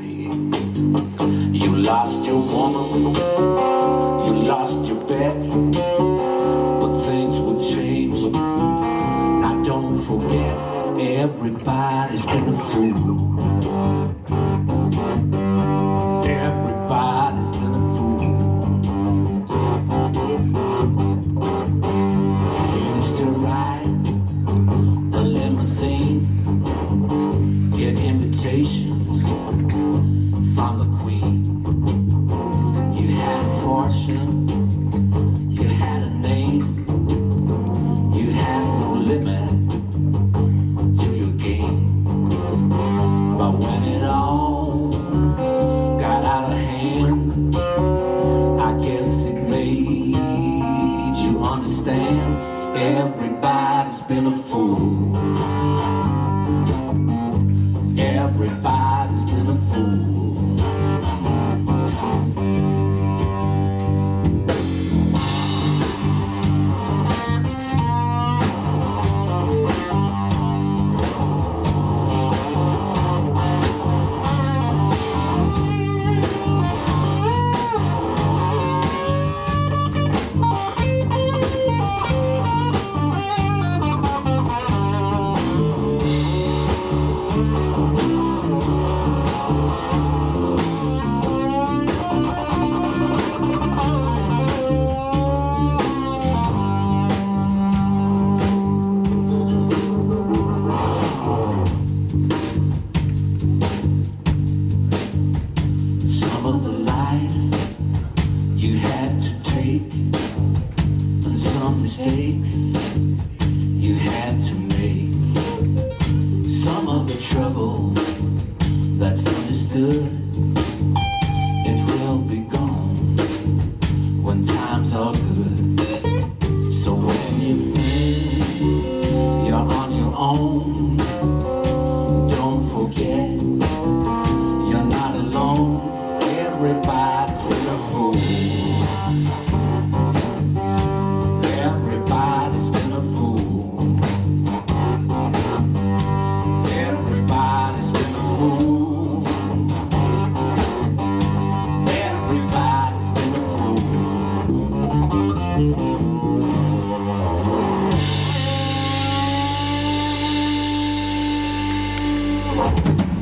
free. You lost your woman, you lost your bet, but things will change. Now don't forget, everybody's been a fool. Fortune, you had a name, you had no limit to your game. But when it all got out of hand, I guess it made you understand everybody's been a fool. Mistakes you had to make. Some of the trouble that's understood Thank you.